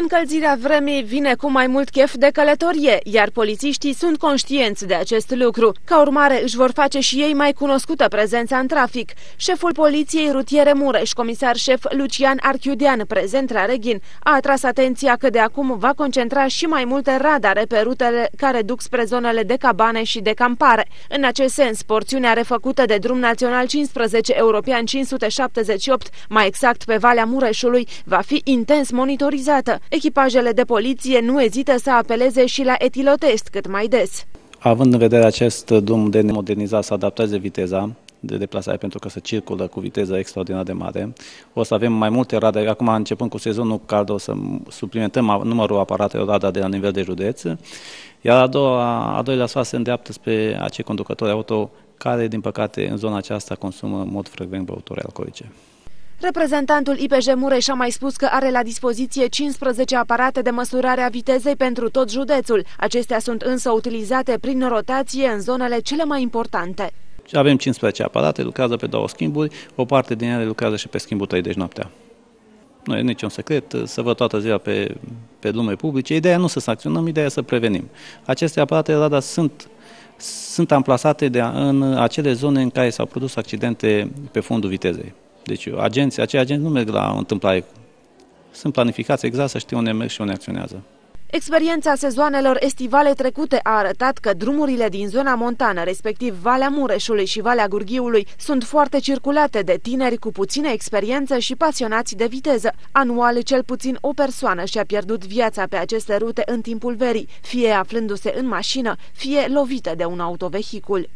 Încălzirea vremii vine cu mai mult chef de călătorie, iar polițiștii sunt conștienți de acest lucru. Ca urmare, își vor face și ei mai cunoscută prezența în trafic. Șeful Poliției Rutiere Mureș, comisar șef Lucian Archiudean, prezent la Reghin, a atras atenția că de acum va concentra și mai multe radare pe rutele care duc spre zonele de cabane și de campare. În acest sens, porțiunea refăcută de drum național 15 european 578, mai exact pe Valea Mureșului, va fi intens monitorizată. Echipajele de poliție nu ezită să apeleze și la etilotest cât mai des. Având în vedere acest drum de modernizat să adapteze viteza de deplasare pentru că se circulă cu viteză extraordinar de mare. O să avem mai multe radare. Acum, începând cu sezonul cald, o să suplimentăm numărul aparatelor radar de la nivel de județ. Iar a, doua, a doilea sfat se îndreaptă spre acei conducători auto care, din păcate, în zona aceasta consumă în mod frecvent băuturi alcoolice. Reprezentantul IPJ Mureș a mai spus că are la dispoziție 15 aparate de măsurare a vitezei pentru tot județul. Acestea sunt însă utilizate prin rotație în zonele cele mai importante. Avem 15 aparate, lucrează pe două schimburi, o parte din ele lucrează și pe schimbul 3, deci noaptea. Nu e niciun secret, să văd toată ziua pe, pe lume publice. Ideea nu să sancționăm, ideea să prevenim. Aceste aparate radar sunt sunt amplasate de, în acele zone în care s-au produs accidente pe fundul vitezei. Deci agenții, acei agenți nu merg la o întâmplare. Sunt planificați exact să știu unde merg și unde acționează. Experiența sezoanelor estivale trecute a arătat că drumurile din zona montană, respectiv Valea Mureșului și Valea Gurghiului, sunt foarte circulate de tineri cu puțină experiență și pasionați de viteză. Anual, cel puțin o persoană și-a pierdut viața pe aceste rute în timpul verii, fie aflându-se în mașină, fie lovită de un autovehicul.